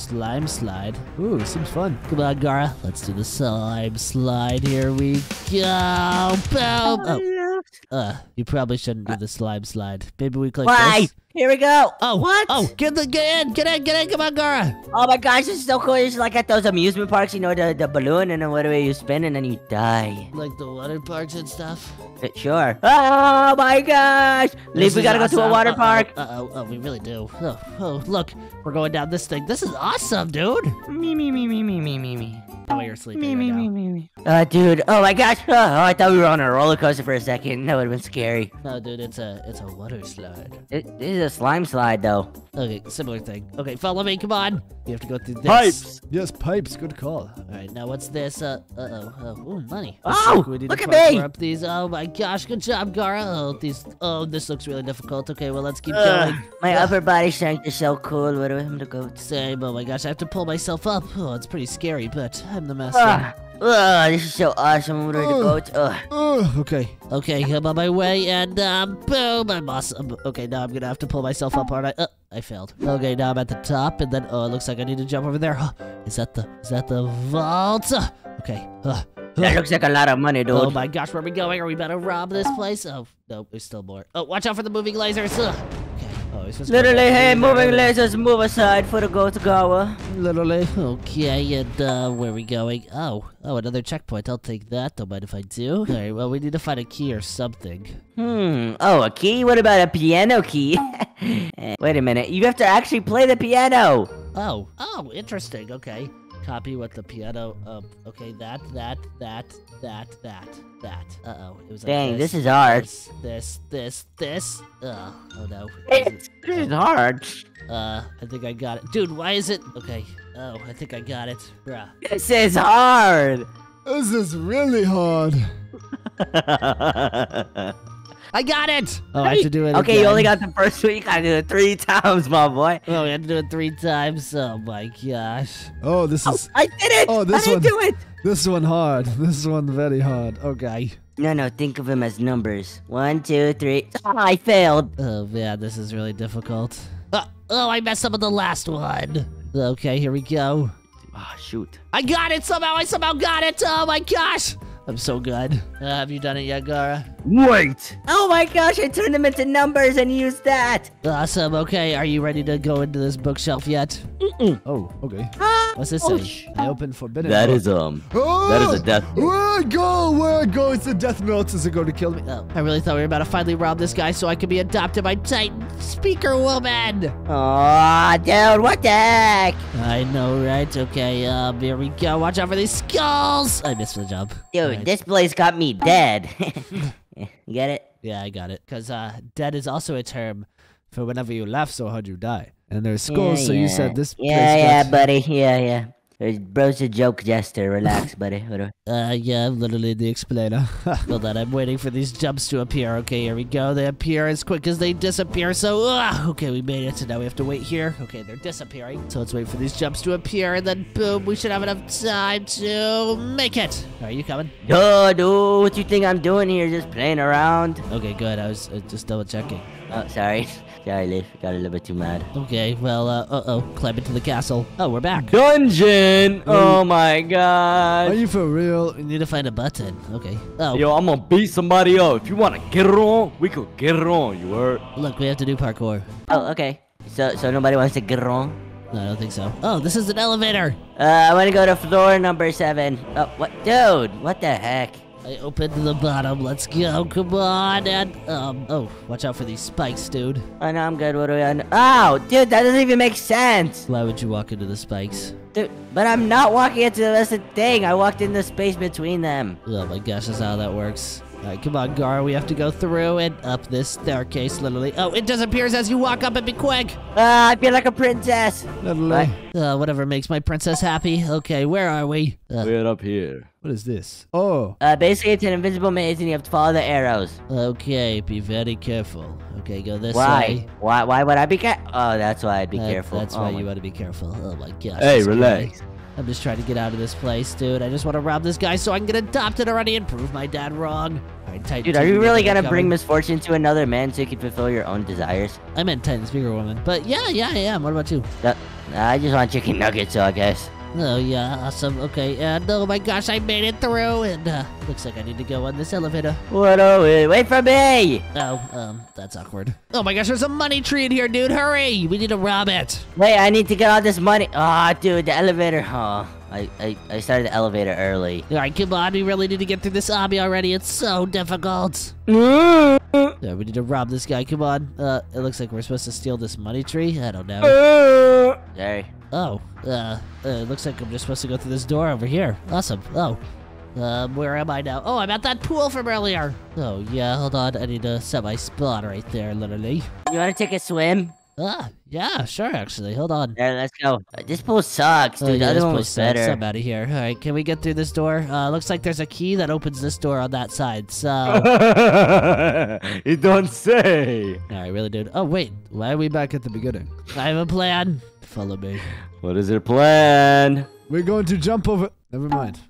slime slide. Ooh, seems fun. Come on, Gara. Let's do the slime slide. Here we go. Boom. Oh, uh, you probably shouldn't do the slime slide. Maybe we click Why? this. Here we go. Oh, what? Oh, get the get in, get in, get in. Come on, Gara. Oh my gosh, this is so cool. It's like at those amusement parks, you know, the, the balloon and then whatever you spin and then you die. Like the water parks and stuff. Uh, Sure. Oh my gosh. Leaf, we gotta go to a awesome. water Uh-oh, park. Uh-oh, oh, we really do. Oh, oh, look, we're going down this thing. This is awesome, dude. Me, me, me, me, me, me, me, me. Oh, you're sleeping Me, me, me, me, me. Uh, dude. Oh my gosh. [laughs] Oh, I thought we were on a roller coaster for a second. That would've been scary. No, dude, it's a it's a water slide. It, this is a slime slide, though. Okay, similar thing. Okay, follow me. Come on. You have to go through this. Pipes. Yes, pipes. Good call. All right, now what's this? Uh, uh oh, oh, ooh, money. Oh, Looks like we need look to at me. Up these. Oh my gosh, good job, Gara. Oh, these. Oh, this looks really difficult. Okay, well let's keep Ugh, going. my upper body strength is so cool. What do I have to go? Same. Oh my gosh, I have to pull myself up. Oh, it's pretty scary, but I'm the master. Ugh, ugh, this is so awesome. What do I have to go? to? Ugh. Oh, okay. Okay, I'm on my way, and um, boom, I'm awesome. Okay, now I'm gonna have to pull myself up, aren't I? Uh, I failed. Okay, now I'm at the top, and then oh, it looks like I need to jump over there. Huh, is that the is that the vault? Uh, okay. Uh, That looks like a lot of money, dude. Oh my gosh, where are we going? Are we about to rob this place? Oh, no, there's still more. Oh, watch out for the moving lasers. Ugh. Okay. Oh, we're supposed to go Literally, hey, through moving there. lasers, move aside for the go to Gawa. Literally. Okay, and uh, where are we going? Oh, oh, another checkpoint. I'll take that. Don't mind if I do. All right, well, we need to find a key or something. Hmm. Oh, a key? What about a piano key? [laughs] Eh, Wait a minute. You have to actually play the piano. Oh, oh, interesting. Okay. Copy what the piano. Um, okay, that, that, that, that, that, that. Uh oh, it was. like Dang, this, this is hard. This, this, this, this. Uh, oh no. Is It's, it- this is hard. Uh, I think I got it. Dude, why is it? Okay. Oh, I think I got it. Bruh. This is hard. This is really hard. [laughs] I got it! Oh, I should do it okay, you only got the first one. You gotta do it three [laughs] times, my boy. Oh, we had to do it three times. Oh my gosh. Oh, this is I did it. Oh, this I one. did do it. this one hard. This one very hard. Okay. No, no. Think of them as numbers. One, two, three. Ah, I failed. Oh man, this is really difficult. Uh, oh, I messed up with the last one. Okay, here we go. Ah, shoot. I got it somehow. I somehow got it. Oh my gosh. I'm so good. Uh, have you done it yet, Gara? Wait. Oh my gosh! I turned them into numbers and used that. Awesome. Okay, are you ready to go into this bookshelf yet? Oh, okay. What's this Oh, say? I opened forbidden. That book. is um. Oh! That is a death note. [gasps] Where I go? Where I go? It's a death note. Is it going to kill me? Oh, I really thought we were about to finally rob this guy so I could be adopted by Titan Speaker Woman. Aw, dude, what the heck? I know, right? Okay, um, here we go. Watch out for these skulls. I missed the jump. Dude, Alright. this place got me dead. [laughs] you get it? Yeah, I got it. Cause uh, dead is also a term for whenever you laugh so hard you die. And there's skulls, yeah, so you said this Yeah, place yeah, got- buddy. Yeah, yeah. Bro's a joke jester. Relax, [laughs] buddy. Whatever. Uh, yeah, I'm literally the explainer. [laughs] Hold on, I'm waiting for these jumps to appear. Okay, here we go. They appear as quick as they disappear. So, uh, okay, we made it. So now we have to wait here. Okay, they're disappearing. So let's wait for these jumps to appear, and then boom, we should have enough time to make it. Are you coming? Duh, dude, what you think I'm doing here? Just playing around? Okay, good. I was uh, just double checking. Oh, sorry. Sorry, Leaf. Got a little bit too mad. Okay, well, uh, uh oh, climb into the castle. Oh, we're back. Dungeon. Oh my God. Are you for real? We need to find a button. Okay. Oh, Yo, I'm gonna beat somebody up. If you wanna get it on, we could get it on. You heard? look, we have to do parkour. Oh, okay. So, so nobody wants to get wrong? No, I don't think so. Oh, this is an elevator. Uh, I want to go to floor number seven. Oh, what? Dude, what the heck? I opened the bottom. Let's go. Come on. And, um, oh, watch out for these spikes, dude. Oh, no, I'm good. What do we on? Oh, dude, that doesn't even make sense. Why would you walk into the spikes? Dude, but I'm not walking into the rest of the thing. I walked in the space between them. Oh my gosh, that's how that works. Alright, come on, Gar. We have to go through and up this staircase, literally. Oh, it disappears as you walk up and be quick. Ah, I feel like a princess. Literally. Uh, whatever makes my princess happy. Okay, where are we? Uh, We're up here. What is this? Oh, Uh, basically, it's an invisible maze, and you have to follow the arrows. okay, be very careful. Okay, go this Why? way. Why? Why would I be careful? Oh, that's why I'd be That- careful. That's oh why my- you want to be careful. Oh my gosh. Hey, that's relax. crazy. I'm just trying to get out of this place, dude. I just want to rob this guy so I can get adopted already and prove my dad wrong. All right, Titan Dude, are you really gonna bring misfortune to another man so you can fulfill your own desires? I meant Titan Speaker Woman. But yeah, yeah, I am. What about you? Uh, I just want chicken nuggets, so I guess. Oh, yeah, awesome. Okay, and oh my gosh, I made it through. And uh, looks like I need to go on this elevator. What? Oh, wait, wait for me! Oh, um, that's awkward. Oh my gosh, there's a money tree in here, dude. Hurry! We need to rob it. Wait, I need to get all this money. Ah, dude, the elevator. Oh, I, I, I started the elevator early. All right, come on. We really need to get through this obby already. It's so difficult. Mm. Yeah, we need to rob this guy. Come on. Uh, it looks like we're supposed to steal this money tree. I don't know. Sorry. Oh, uh, uh, it looks like I'm just supposed to go through this door over here. Awesome. Oh, um, where am I now? Oh, I'm at that pool from earlier. Oh, yeah, hold on. I need to set my spot right there, literally. You wanna take a swim? Ah, yeah, sure, actually. Hold on. There, let's go. Uh, This pool sucks, Oh, dude. yeah, the this other one was sucks. better. I'm out of here. All right, can we get through this door? Uh, looks like there's a key that opens this door on that side. So, [laughs] all you don't say. right, really, dude. Oh, wait. Why are we back at the beginning? I have a plan. Follow me. What is your plan? We're going to jump over. Never mind.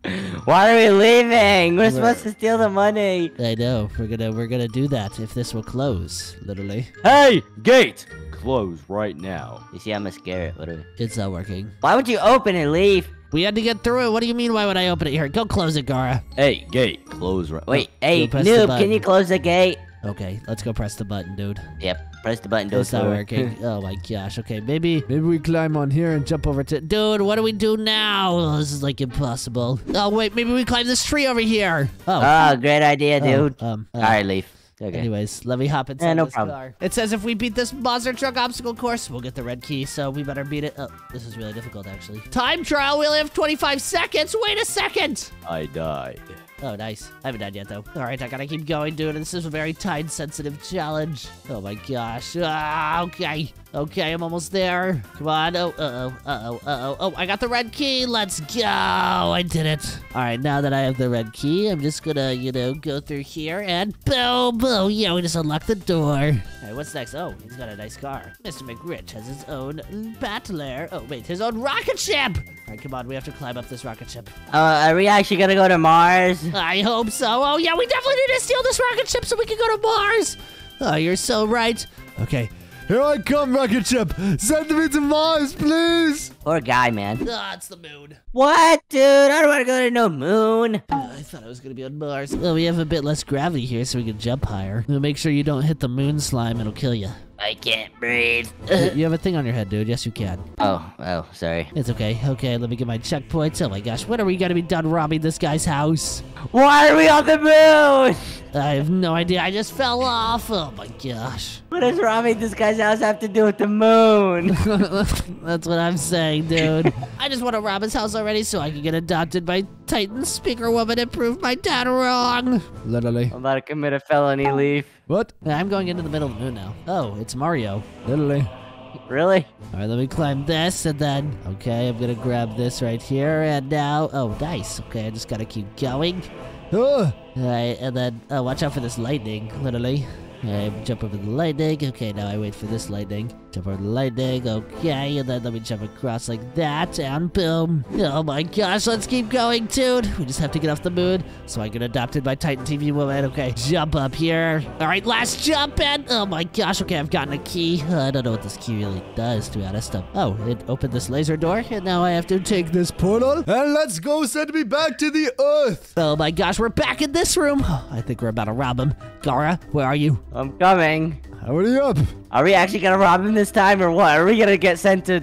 Why are we leaving? We're supposed to steal the money. I know. We're gonna we're gonna do that if this will close. Literally, Hey, gate! Close right now. You see, I'm a scare it. What do we... it's not working. Why would you open and leave? We had to get through it. What do you mean? Why would I open it here? Go close it, Gara. Hey, gate, close right. Wait, hey, noob, can you close the gate? Okay, let's go press the button, dude. Yep, press the button. Don't It's not working. [laughs] oh my gosh. Okay, maybe. Maybe we climb on here and jump over to. Dude, what do we do now? Oh, this is like impossible. Oh wait, maybe we climb this tree over here. Oh, Oh, great idea, oh, dude. um, uh, All right, leave. Okay. Anyways, let me hop inside no this problem. car. It says if we beat this monster truck obstacle course, we'll get the red key, so we better beat it. Oh, this is really difficult, actually. Time trial, we only have 25 seconds. Wait a second. I died. Oh, nice. I haven't died yet, though. All right, I gotta keep going, dude. This is a very time-sensitive challenge. Oh, my gosh. Ah, okay. Okay, I'm almost there. Come on. Oh, uh-oh, uh-oh, uh-oh. Oh, I got the red key. Let's go. I did it. All right, now that I have the red key, I'm just gonna, you know, go through here and boom, boom. Yeah, we just unlocked the door. All right, what's next? Oh, he's got a nice car. Mr. McGrich has his own battler. Oh, wait, his own rocket ship. All right, come on. We have to climb up this rocket ship. Uh, are we actually gonna go to Mars? I hope so. Oh, yeah, we definitely need to steal this rocket ship so we can go to Mars. Oh, you're so right. Okay. Here I come, rocket ship. Send me to Mars, please. Poor guy, man. Ah, it's the moon. What, dude? I don't want to go to no moon. Oh, I thought I was going to be on Mars. Well, we have a bit less gravity here so we can jump higher. We'll make sure you don't hit the moon slime. It'll kill you. I can't breathe. you have a thing on your head, dude. Yes, you can. oh, oh, sorry. It's okay. Okay, let me get my checkpoints. Oh my gosh, when are we going to be done robbing this guy's house? Why are we on the moon? I have no idea. I just fell off. Oh my gosh. What does robbing this guy's house have to do with the moon? [laughs] That's what I'm saying, dude. [laughs] I just want to rob his house already so I can get adopted by Titan Speaker Woman and prove my dad wrong. Literally. I'm about to commit a felony, Leaf. What? I'm going into the middle of the moon now. Oh, it's Mario. Literally. Really? All right, let me climb this and then, okay, I'm gonna grab this right here and now, oh, nice. Okay, I just gotta keep going. Ah, All right, and then, oh, watch out for this lightning, literally. All right, jump over the lightning. Okay, now I wait for this lightning. Jump the lightning. Okay, and then let me jump across like that, and boom. Oh my gosh, let's keep going, dude. We just have to get off the moon so I get adopted by Titan TV Woman. Okay, jump up here. All right, last jump, and oh my gosh. Okay, I've gotten a key. Uh, I don't know what this key really does, to be honest. Um, oh, it opened this laser door, and now I have to take take this portal and let's go send me back to the Earth. Oh my gosh, we're back in this room. I think we're about to rob him. Gara, where are you? I'm coming. Hurry up. Are we actually gonna rob him this time or what? Are we gonna get sent to,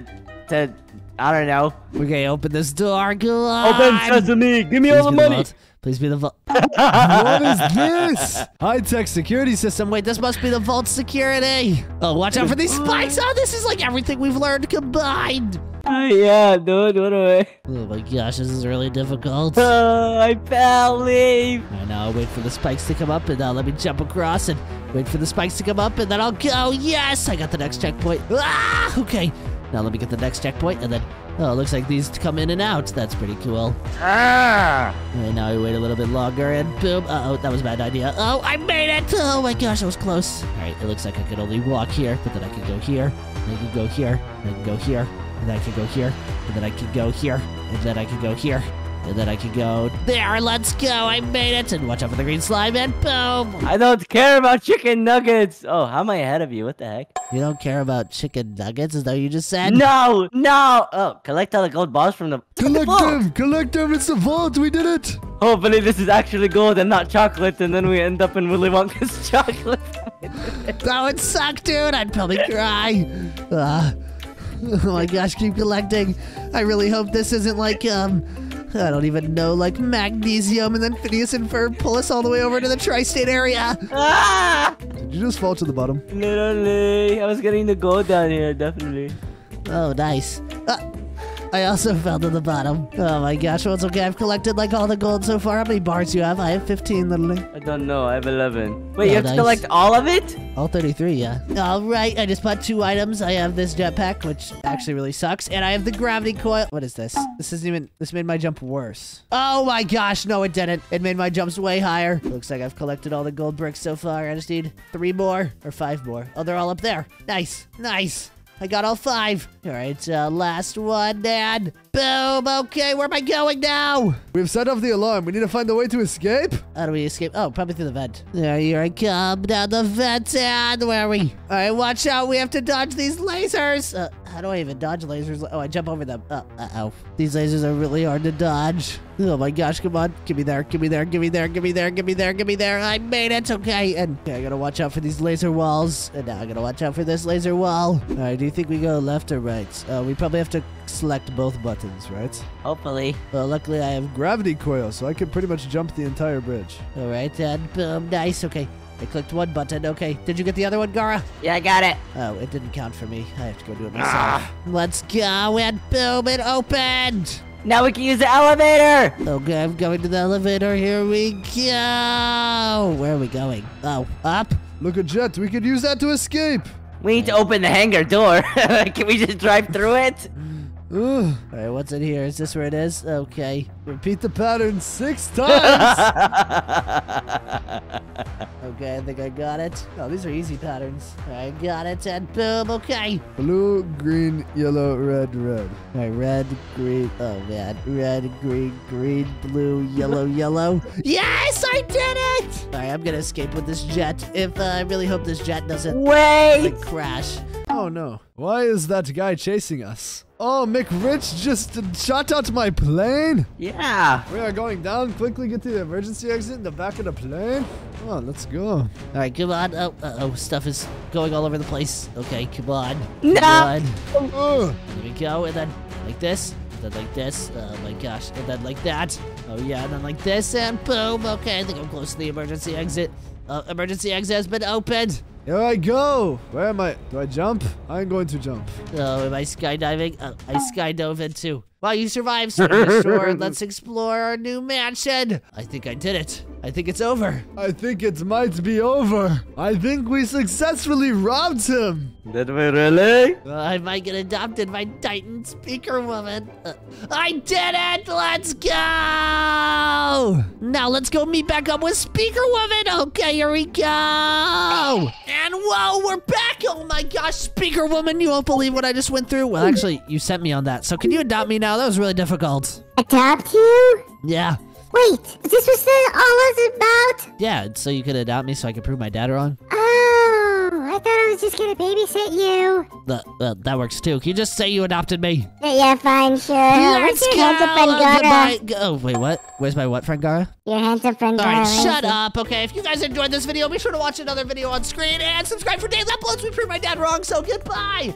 to, I don't know. Okay, open this door. Go on. Open sesame! Give me Please all the money! vault. Please be the vault. [laughs] what is this? High-tech security system. Wait, this must be the vault security. Oh, watch out for these spikes. Oh, this is like everything we've learned combined. Oh, yeah, dude, what do I? Oh my gosh, this is really difficult. [laughs] Oh, I fell, leave. All right, now I'll wait for the spikes to come up, and now let me jump across and wait for the spikes to come up, and then I'll go. Yes, I got the next checkpoint. Ah, okay. Now let me get the next checkpoint, and then oh, it looks like these come in and out. That's pretty cool. Ah! And now I wait a little bit longer, and boom. Uh oh, that was a bad idea. Oh, I made it. Oh my gosh, I was close. All right, it looks like I can only walk here, but then I can go here, and I can go here, and I can go here, and then I can go here, and then I can go here, And then I can go here. And then I can go there. Let's go. I made it. And watch out for the green slime. And boom. I don't care about chicken nuggets. Oh, how am I ahead of you? What the heck? You don't care about chicken nuggets? Is that what you just said? No, no. Oh, collect all the gold balls from the. Collect vault. them! Collect them! It's the vault! We did it! Hopefully, this is actually gold and not chocolate, and then we end up in Willy Wonka's [laughs] chocolate. That would suck, dude. I'd probably cry. Uh, oh my gosh, keep collecting. I really hope this isn't like, um, I don't even know, like magnesium, and then Phineas and Ferb pull us all the way over to the tri state area. ah! Did you just fall to the bottom? Literally, I was getting the gold down here, definitely. Oh, nice. Uh, I also fell to the bottom. Oh my gosh, well, it's okay. I've collected like all the gold so far. How many bars do you have? I have 15, literally. I don't know. I have 11. Wait, Oh, you have nice. to collect all of it? All 33, yeah. All right, I just bought two items. I have this jetpack, which actually really sucks, and I have the gravity coil. What is this? This isn't even, this made my jump worse. Oh my gosh, no it didn't. It made my jumps way higher. Looks like I've collected all the gold bricks so far. I just need three more, or five more. Oh, they're all up there. Nice, nice. I got all five. All right, uh, last one, Dad. Boom, okay, where am I going now? We've set off the alarm. We need to find a way to escape. How do we escape? Oh, probably through the vent. There, here I come down the vent, and where are we? All right, watch out. We have to dodge these lasers. Uh, how do I even dodge lasers? Oh, I jump over them. Uh, uh-oh. These lasers are really hard to dodge. Oh my gosh, come on. Give me there, give me there, give me there, give me there, give me there, give me there. I made it, okay. And okay, I gotta watch out for these laser walls. And now I gotta watch out for this laser wall. All right, do you think we go left or right? Uh, we probably have to select both buttons, right? Hopefully. Well, luckily I have Gravity coil, so I can pretty much jump the entire bridge. All right, and boom, nice. Okay, I clicked one button. Okay, did you get the other one, Gara? Yeah, I got it. Oh, it didn't count for me. I have to go do it ah. myself. Let's go, and boom, it opened. Now we can use the elevator. Okay, I'm going to the elevator. Here we go. Where are we going? Oh, up. Look, a jet. We could use that to escape. We need to open the hangar door. [laughs] can we just drive through it? Ugh. All right, what's in here? Is this where it is? Okay. Repeat the pattern six times. [laughs] Okay, I think I got it. Oh, these are easy patterns. I got it, and boom. Okay. Blue, green, yellow, red, red. All right, red, green. Oh man, red, green, green, blue, yellow, [laughs] yellow. Yes, I did it! All right, I'm gonna escape with this jet. If uh, I really hope this jet doesn't Wait. like, crash. Oh no. Why is that guy chasing us? Oh, McRich just shot out my plane. Yeah. We are going down. Quickly get to the emergency exit in the back of the plane. Oh, let's go. All right, come on. Oh, uh oh, stuff is going all over the place. Okay, come on. No. Come on. Ugh. Here we go, and then like this, and then like this. Oh my gosh, and then like that. Oh yeah, and then like this, and boom. Okay, I think I'm close to the emergency exit. Uh, emergency exit has been opened. Here I go. Where am I? Do I jump? I'm going to jump. Oh, am I skydiving? Uh, I skydove in too. Wow, you survived, Sir Short. Let's [laughs] explore our new mansion. I think I did it. I think it's over. I think it might be over. I think we successfully robbed him. Did we really? Uh, I might get adopted by Titan Speaker Woman. Uh, I did it! Let's go! Now let's go meet back up with Speaker Woman. Okay, here we go. And whoa, we're back! Oh my gosh, Speaker Woman, you won't believe what I just went through. Well, actually, you sent me on that. So can you adopt me now? That was really difficult. Adopt you? Yeah. Wait, is this what this all about? Yeah, so you could adopt me so I could prove my dad wrong? Oh, I thought I was just gonna babysit you. Uh, uh, that works too. Can you just say you adopted me? Yeah, fine, sure. Let's go! handsome friend Gara? Goodbye. Go- Oh, wait, what? Where's my what friend, Gara? Your handsome friend All Gara. right, where's shut up. Okay, if you guys enjoyed this video, be sure to watch another video on screen and subscribe for daily uploads. We proved my dad wrong, so goodbye.